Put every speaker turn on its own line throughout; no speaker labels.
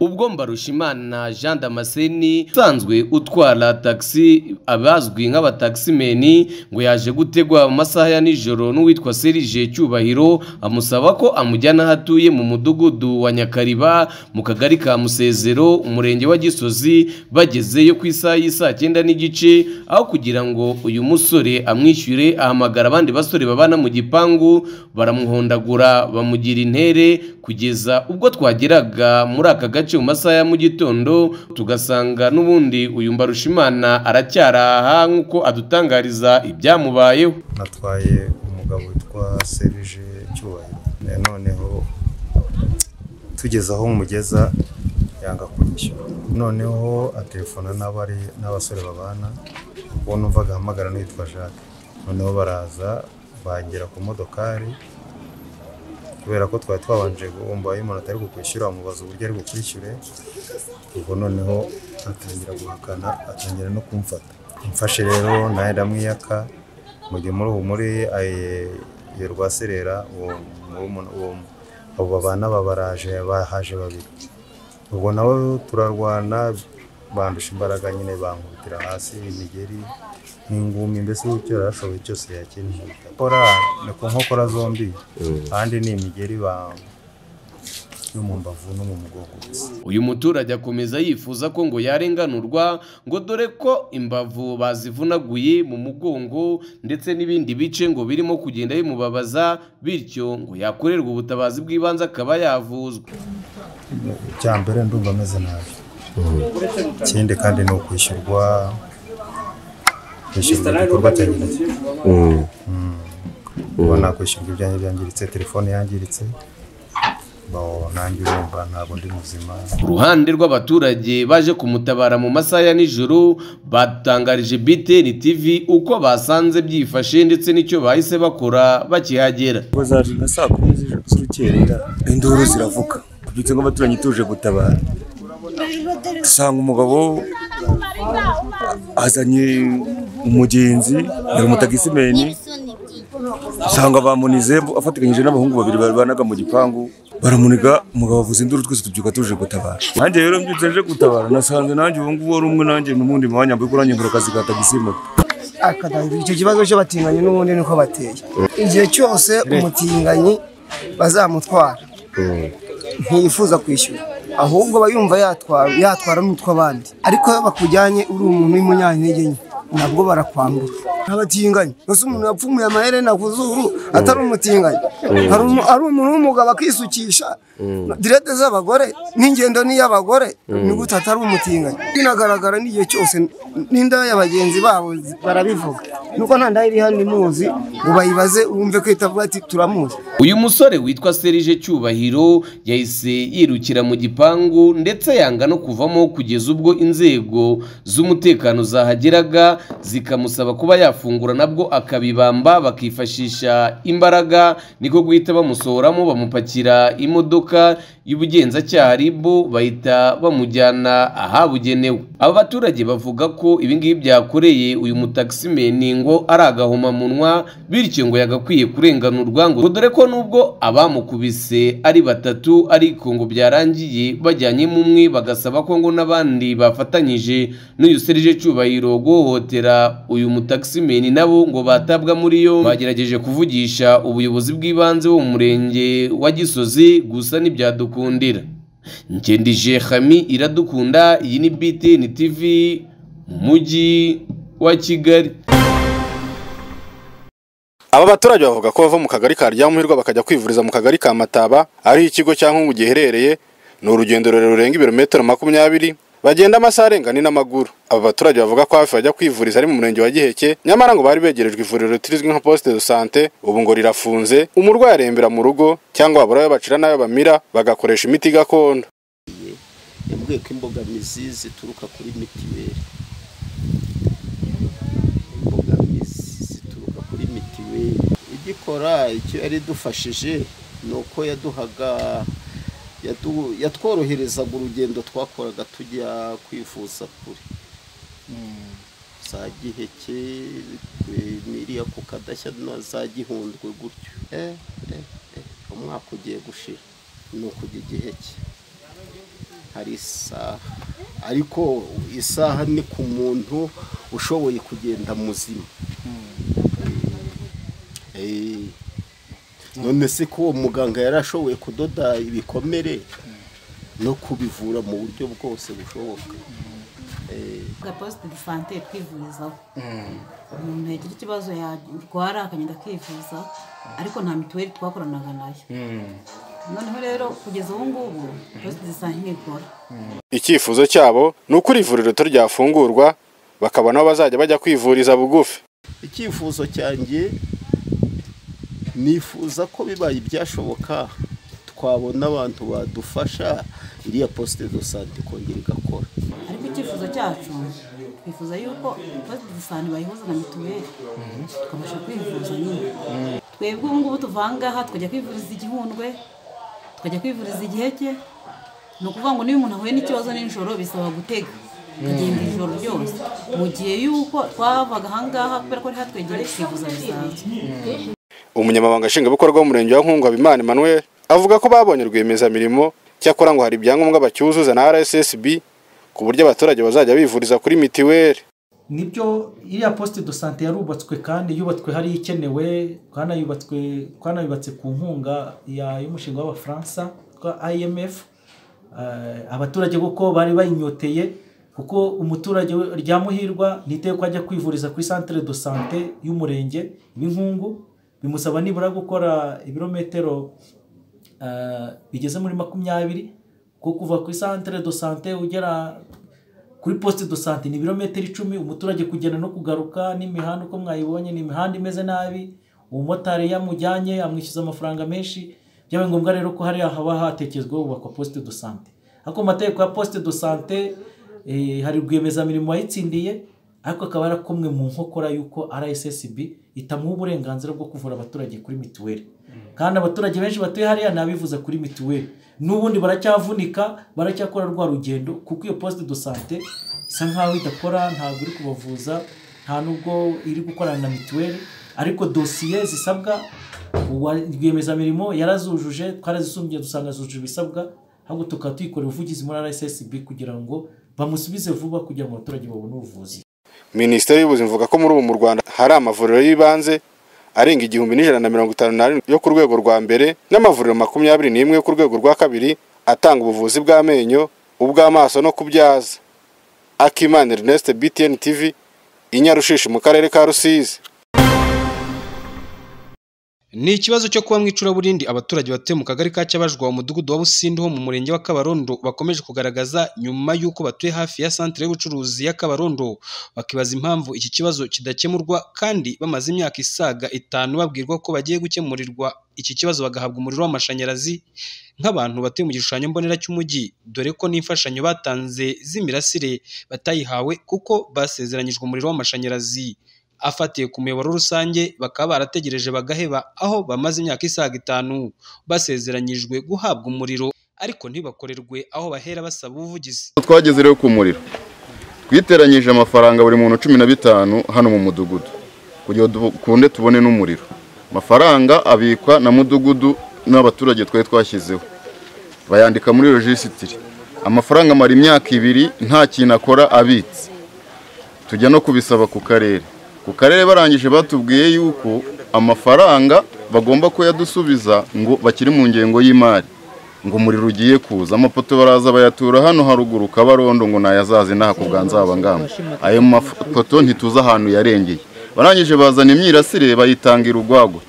ubwo mbarushimana jean damascene usanzwe utwara taxi abazwi nk'abataximeni ngo yaje gutegwa mu masaha ya nijoro n'uwitwa serije cyubahiro amusaba ko amujyana aho atuye mu mudugudu wa nyakariba mu kagari ka musezero umurenge wa gisozi bagezeyo ku isaha y'isaa cyenda n'igice aho kugira ngo uyu musore amwishyure ahamagara abandi basore babana mu gipangu baramuhondagura bamugira intere kugeza ubwo twageraga muri aka gace mu masaha ya mu gitondo tugasanga n'ubundi uyu mbarushimana aracyari aha nk'uko adutangariza ibyamubayeho.
Natwaye umugabo witwa serije cyubahiro. Noneho tugeze aho mugeza yanga kunyishyura. Noneho atelefona n'abari n'abasore babana uwo numvaga ahamagara n'uwitwa jacques. Noneho baraza bagera ku modokari kubera ko twari twabanje guhomba iyo umuntu atari bukwishyura amubaza uburyo ari bukwishyure. Ubwo noneho atangira guhakana atangira no kumfata. Mfashe rero nawe ndamwiyaka mu gihe muri ubu muri iyo rwaserera abo babana babaraje bahaje babiri. Ubwo nawe turarwana bandusha imbaraga nyine bankubitira hasi imigeri. N'ingumi mbese icyo yarashoboye cyose yakeneye kora ni ku nkokora zombi ahandi ni imigeri yo mu mbavu no mu mugongo gusa.
Uyu muturage akomeza yifuza ko ngo yarenganurwa ngo dore ko imbavu bazivunaguye mu mugongo ndetse n'ibindi bice ngo birimo kugenda bimubabaza bityo ngo yakorerwa ubutabazi bw'ibanze akaba yavuzwa
icya mbere ndumva ameze nabi. Ikindi kandi ni ukwishyurwa kwishyurwa igikorwa cyangiritse ubona kwishyurwa ibyanjye byangiritse telefone yangiritse.
Uruhande rw'abaturage baje kumutabara mu masaha ya nijoro batangarije BTN TV uko basanze byifashe ndetse n'icyo bahise bakora bakihagera.
Ubwo zaje nka saa kumi z'urukerera induru ziravuga. Tubyutse nk'abaturanyi tuje gutabara. Dusanga umugabo azanye umugenzi yari umutagisimeni usanga bamunize afatikanyije n'abahungu babiri babanaga mu gipangu baramuniga umugabo avuza induru twese tubyuka tuje gutabara. Nanjye rero mbyutse nje gutabara nasanze nanjye ubu ngubu wari umwe nanjye n'ubundi mwanya mbwo uranyungura akazi ka tagisimoto
icyo kibazo cy'abatinganyi n'ubundi niko bateye. Igihe cyose umutinganyi bazamutwara ntiyifuza kwishyura. Ahubwo aba yumva yatwara yatwara n'utw'abandi ariko bakujyanye uri umuntu w'umunyantege nke nabwo barakwambura. Abatinganyi. Gusa umuntu yapfumuye amaherena ku zuru atari umutinganyi. Ari umuntu w'umugabo akisukisha. Direde z'abagore n'ingendo n'iy'abagore ni gute atari umutinganyi? Binagaragara n'igihe cyose n'inda ya bagenzi babo barabivuga. Nuko nta ndaya iri hano imuzi ngo bayibaze wumve ko itavuga ati turamuzi.
Uyu musore witwa serije cyubahiro yahise yirukira mu gipangu ndetse yanga no kuvamo kugeza ubwo inzego z'umutekano zahageraga zikamusaba kuba yafungura nabwo akabibamba bakifashisha imbaraga niko guhita bamusohoramo bamupakira imodoka y'ubugenzacyaha ribu bahita bamujyana ahabugenewe. Aba baturage bavuga ko ibingibi byakoreye uyu mutagisimeni ngo ari agahomamunwa bityo ngo yagakwiye kurenganurwa ngo dore ko nubwo abamukubise ari batatu ariko ngo byarangiye bajyanyemo umwe bagasaba ko ngo n'abandi bafatanyije n'uyu serije cyubahiro guhohotera uyu mutagisimeni nabo ngo batabwa muri yo. Bagerageje kuvugisha ubuyobozi bw'ibanze bo mu murenge wa gisozi gusa ntibyadukundira. Ngendije hami iradukunda iyi ni BTN TV mu mujyi wa kigali.
Aba baturage bavuga ko bava mu kagari ka ryamuhirwa bakajya kwivuriza mu kagari ka mataba ariho ikigo cya nkungu giherereye ni urugendo rurerure rurenga ibirometero makumyabiri bagenda amasaha arenga ni n'amaguru. Aba baturage bavuga ko hafi bajya kwivuriza ari mu murenge wa giheke nyamara ngo bari begerejwe ivuriro rizwi nka poste de sante ubu ngo rirafunze umurwayi arembera mu rugo cyangwa babura ayo bacira n'ayo bamira bagakoresha imiti gakondo.
Yambwiye ko imbogamizi zituruka kuri mitiweli imbogamizi zituruka kuri mitiweli igikora icyo yari idufashije ni uko yaduhaga yatworoherezaga urugendo twakoraga tujya kwivuza kure. Za giheke miriya ku kadashya na za gihundwe gutyo. Umwaka ugiye gushira. Ni ukujya igiheke hari isaha. Ariko isaha ni ku muntu ushoboye kugenda muzima. Eh, none se ko uwo muganga yari ashoboye kudoda ibikomere no kubivura mu buryo bwose bushoboka. Eh,
posite de sante twivurizaho umuntu yagira ikibazo yarwara akagenda akivuza ariko nta mituweli twakoranaga na yo. Noneho rero kugeza ubu ngubu posite de sante ntikora
icyifuzo cyabo ni uko iri vuriro rito ryafungurwa bakabona aho bazajya bajya kwivuriza bugufi.
Icyifuzo cyanjye nifuza ko bibaye ibyashoboka twabona abantu badufasha iriya posite de sante ikongera igakora.
Ariko icyifuzo cyacu twifuza yuko posite de sante bayihuza na mituweli. Tukabasha kwivuza nyine. Twebwe ubu ngubu tuva aha ngaha tukajya kwivuriza igihundwe tukajya kwivuriza igiheke. Ni ukuvuga ngo niyo umuntu ahuye n'ikibazo nijoro bisaba gutega. Ukagenda ijoro ryose mu gihe yuko twavaga aha ngaha kubera ko ari tukivuza bisanzwe.
Umunyamabanga nshingwabikorwa w'umurenge wa nkungu habimana emmanuel avuga ko babonye rwiyemezamirimo. Cyakora ngo hari ibyangombwa bacyuzuza na rssb ku buryo abaturage bazajya bivuriza kuri mitiweli.
Nibyo iriya posite do sante yarubatswe kandi yubatswe hariya ikenewe twanayubatse ku nkunga y'umushinga w'abafaransa twa imf Eh, abaturage kuko bari bayinyoteye kuko umuturage rya muhirwa ntiteye ko ajya kwivuriza kuri centre de sante y'umurenge w'inkungu bimusaba nibura gukora ibirometero eh, bigeze muri makumyabiri kuko kuva kuri centre de sante ugera kuri poste de sante ni ibirometero icumi umuturage kugenda no kugaruka n'imihanda uko mwayibonye ni imihanda imeze nabi umumotari yamujyanye amwishyuza amafaranga menshi byabaye ngombwa rero ko hariya haba hatekerezwaho hubakwa poste de sante. Ariko mu mategeko ya poste de sante eh, hari rwiyemezamirimo wayitsindiye ariko akaba yarakomwe mu nkokora y'uko rssb itamuha uburenganzira bwo kuvura abaturage kuri mituweli. Kandi abaturage benshi batuye hariya ni abivuza kuri mituweli. N'ubundi baracyavunika baracyakora rwa rugendo kuko iyo poste de sante isa nkaho idakora ntabwo iri kubavuza nta nubwo iri gukorana na mituweli. Ariko dosiye zisabwa uwa rwiyemezamirimo yarazujuje twarazisumbye dusanga zujuje ibisabwa ahubwo tukaba tuyikorera ubuvugizi muri rssb kugira ngo bamusubize vuba kugira ngo abaturage babone ubuvuzi.
Minisiteri y'ubuzima ivuga ko muri ubu mu rwanda hari amavuriro y'ibanze arenga igihumbi n'ijana na mirongo itanu n'arindwi yo ku rwego rwa mbere n'amavuriro makumyabiri n'imwe yo ku rwego rwa kabiri atanga ubuvuzi bw'amenyo ubw'amaso no kubyaza. Akimana ernest btn tv i nyarushishi mu karere ka rusizi.
Ni ikibazo cyo kuba mu icuraburindi abaturage batuye mu kagari ka Cyabajwa mu mudugudu wa Busindi ho mu murenge wa Kabarondo bakomeje kugaragaza nyuma y'uko batuye hafi ya santere y'ubucuruzi ya Kabarondo bakibaza impamvu iki kibazo kidakemurwa kandi bamaze imyaka isaga itanu babwirwa ko bagiye gukemurirwa iki kibazo bagahabwa umuriro w'amashanyarazi nk'abantu batuye mu gishushanyo mbonera cy'umujyi. Dore ko n'imfashanyo batanze z'imirasire batayihawe kuko basezeranyijwe umuriro w'amashanyarazi. Afatiye ku muyoboro rusange bakaba barategereje bagaheba aho bamaze imyaka isaga itanu basezeranyijwe guhabwa umuriro ariko ntibakorerwe aho bahera basaba ubuvugizi.
Twageze rero ku muriro twiteranyije amafaranga buri muntu cumi na bitanu hano mu mudugudu kugira ngo dukunde tubone n'umuriro. Amafaranga abikwa na mudugudu n'abaturage twari twashyizeho. Bayandika muri rojisitiri amafaranga amara imyaka ibiri nta kintu akora abitse. Tujya no kubisaba ku karere. Ku karere barangije batubwiye yuko amafaranga bagomba kuyadusubiza ngo bakiri mu ngengo y'imari. Ngo umuriro ugiye kuza amapoto baraza bayatura hano haruguru kabarondo ngo nayazaze nta ku bwa nzaba ayo mapoto ntituzi ahantu yarengeye. Barangije bazana imyirasire bayitangira urwagwa.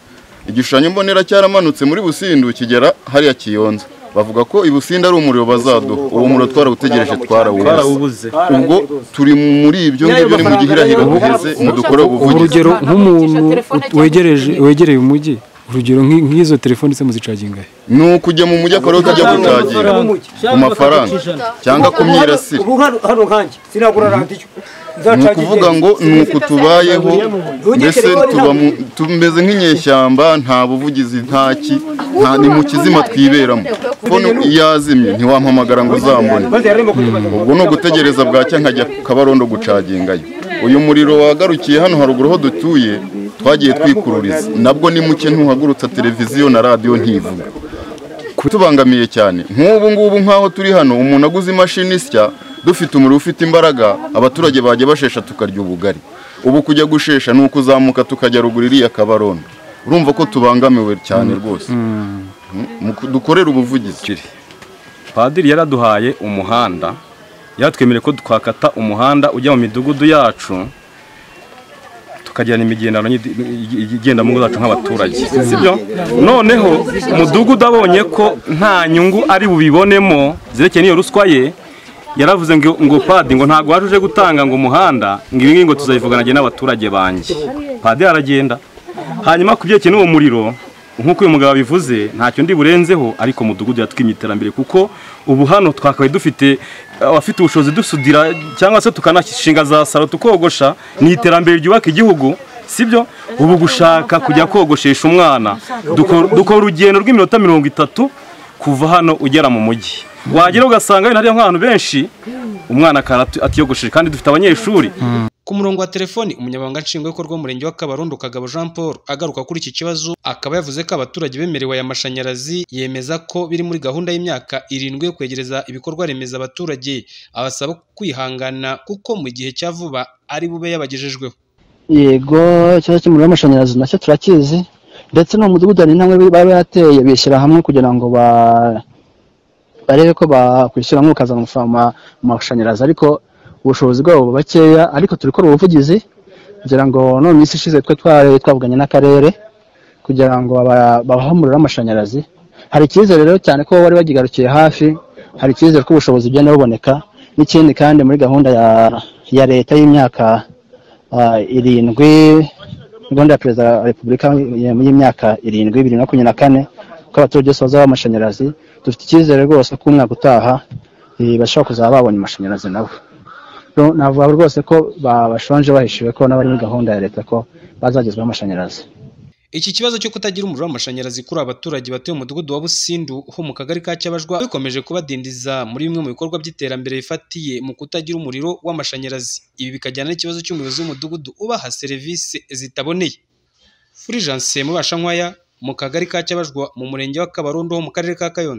Igishushanyo mbonera cyaramanutse muri busindu kigera hariya kiyonza. Bavuga ko ibusinde ari umuriro bazaduha. Uwo muriro twarawutegereje twarawubuze. Ubwo turi muri ibyo ngibyo ni mu gihirahiro duheze mudukore ubuvugizi.
Urugero nk'umuntu wegereye umujyi urugero nk'i- nk'izo telefoni se muzicaginga he
ni ukujya mu mujyi akora tujya gucagira ku mafaranga. Cyangwa ku myirasire
ubu hano hano nkanjye sinagura radiyo.
Ni ukuvuga ngo ni uku tubayeho mbese tuba mu- tumeze nk'inyeshyamba nta buvugizi nta ki nta ni mu kizima twiberamo. Fone iyo yazimye ntiwampamagara ngo uzambone. Ubwo ni ugutegereza bwacya nkajya kabarondo gucagingayo. Uyu muriro wagarukiye hano haruguru aho dutuye twagiye twikururiza. Nabwo ni muke ntuhagurutsa televiziyo na radiyo ntivuga tubangamiye cyane. Nk'ubu ngubu nk'aho turi hano umuntu aguze imashini isya dufite umuriro ufite imbaraga abaturage bajya bashesha tukarya ubugari. Ubu kujya gushesha ni ukuzamuka tukajya ruguru iriya kabarondo. Urumva ko tubangamiwe cyane rwose. Mu- dukorere ubuvugizi.
Padiri yaraduhaye umuhanda. Yaratwemereye ko twakata umuhanda ujya mu midugudu yacu tukagirana imigendano igenda mu ngo zacu nk'abaturage. Sibyo noneho umudugudu abonye ko nta nyungu ari bubibonemo zerekeye n'iyo ruswa ye yaravuze ngo ngo padi ngo ntabwo waje uje gutanga ngo umuhanda ngo ibi ngibi ngo tuzabivugana njye n'abaturage banjye. Padiri aragenda. Hanyuma ku byerekeye n'uwo muriro nk'uko uyu mugabo abivuze ntacyo ndi burenzeho ariko umudugudu yatwimye iterambere kuko ubu hano twakabaye dufite abafite ubushobozi dusudira cyangwa se tukanashinga za salo tukogosha ni iterambere ryubaka igihugu sibyo ubu gushaka kujya kogoshesha umwana. Duko- dukora urugendo rw'iminota mirongo itatu kuva hano ugera mu mujyi. Wagera ugasanga hariyo nk'abantu benshi umwana akaba ati- atiyogosheshe kandi dufite abanyeshuri.
Ku murongo wa telefoni umunyamabanga nshingwabikorwa w'umurenge wa Kabarondo Kagabo Jean Paul agaruka kuri iki kibazo akaba yavuze ko abaturage bemerewe aya mashanyarazi yemeza ko biri muri gahunda y'imyaka irindwi yo kwegereza ibikorwa remezo abaturage. Abasaba kwihangana kuko mu gihe cya vuba ari bube yabagejejweho.
Yego ikibazo cy'umuriro w'amashanyarazi na cyo turakizi ndetse no mu mudugudu hari intambwe baba yateye bishyira hamwe kugira ngo ba- barebe ko bakwishyura hamwe bakazana amafaranga mu mashanyarazi. Ariko ubushobozi bwabo buba bakeya ariko turi gukora ubuvugizi kugira ngo no mu minsi ishize twe twari twavuganye n'akarere kugira ngo baba- babahe umuriro w'amashanyarazi hari icyizere rero cyane ko bari bagigarukiye hafi hari icyizere ko ubushobozi bugenda buboneka n'ikindi kandi muri gahunda ya, leta y'imyaka ah, irindwi gahunda ya perezida wa repubulika y'imyaka irindwi bibiri na makumyabiri na kane ko abaturage bose bazaba amashanyarazi dufite icyizere rwose ko umwaka utaha eh, bashobora kuzaba babonye amashanyarazi nabo. Navuga rwose ko ba- bashonje bahishiwe ko n'abari muri gahunda ya leta ko bazagezwaho amashanyarazi
Iki kibazo cyo kutagira umuriro w'amashanyarazi kuri abaturage batuye mu mudugudu wa Busindu ho mu kagari ka Cyabajwa bikomeje kubadindiza muri bimwe mu bikorwa by'iterambere bifatiye mu kutagira umuriro w'amashanyarazi. Ibi bikajyana n'ikibazo cy'umuyobozi w'umudugudu ubaha serivisi zitaboneye. Fulgence Mubashankwaya mu kagari ka Cyabajwa mu murenge wa Kabarondo ho mu karere ka Kayonza.